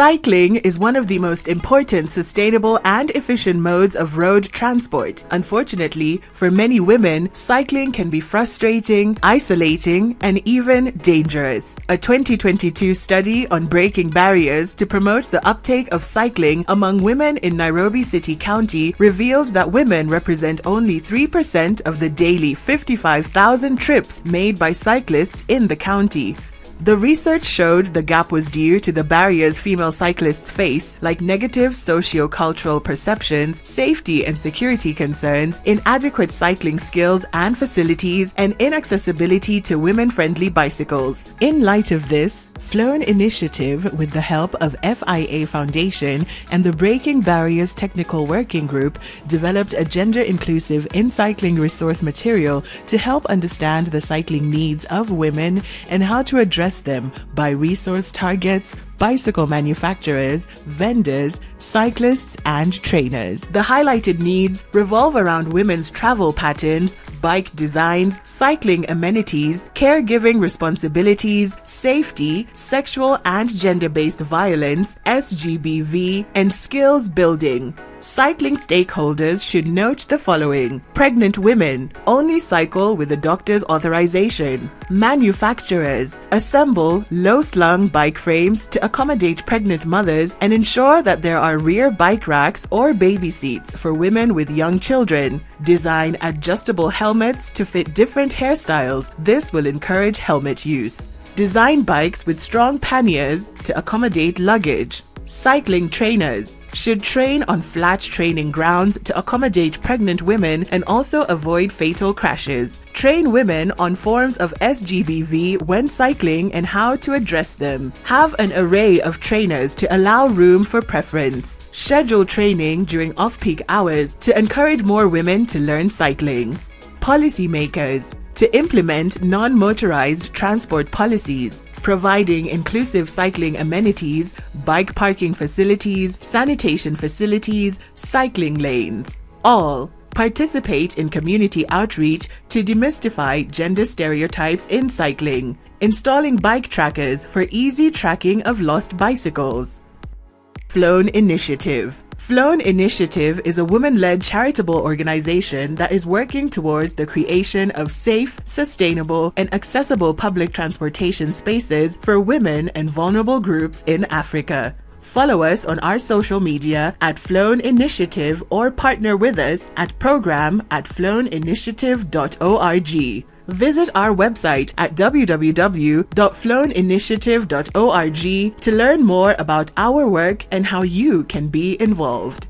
Cycling is one of the most important sustainable and efficient modes of road transport. Unfortunately, for many women, cycling can be frustrating, isolating, and even dangerous. A 2022 study on breaking barriers to promote the uptake of cycling among women in Nairobi City County revealed that women represent only 3% of the daily 55,000 trips made by cyclists in the county. The research showed the gap was due to the barriers female cyclists face, like negative socio-cultural perceptions, safety and security concerns, inadequate cycling skills and facilities, and inaccessibility to women-friendly bicycles. In light of this, Flone Initiative, with the help of FIA Foundation and the Breaking Barriers Technical Working Group, developed a gender inclusive in cycling resource material to help understand the cycling needs of women and how to address them by resource targets, bicycle manufacturers, vendors, cyclists, and trainers. The highlighted needs revolve around women's travel patterns, bike designs, cycling amenities, caregiving responsibilities, safety, sexual and gender based violence, SGBV, and skills building. Cycling stakeholders should note the following pregnant women only cycle with a doctor's authorization. Manufacturers assemble low slung bike frames to accommodate pregnant mothers and ensure that there are rear bike racks or baby seats for women with young children. Design adjustable helmets to fit different hairstyles. This will encourage helmet use. Design bikes with strong panniers to accommodate luggage. Cycling trainers should train on flat training grounds to accommodate pregnant women and also avoid fatal crashes. Train women on forms of SGBV when cycling and how to address them. Have an array of trainers to allow room for preference. Schedule training during off peak hours to encourage more women to learn cycling. Policymakers to implement non motorized transport policies, providing inclusive cycling amenities, bike parking facilities, sanitation facilities, cycling lanes. All participate in community outreach to demystify gender stereotypes in cycling, installing bike trackers for easy tracking of lost bicycles. Flone Initiative Flone Initiative is a woman led charitable organization that is working towards the creation of safe, sustainable, and accessible public transportation spaces for women and vulnerable groups in Africa. Follow us on our social media at Flone Initiative or partner with us at program at floneinitiative.org. Visit our website at www.floneinitiative.org to learn more about our work and how you can be involved.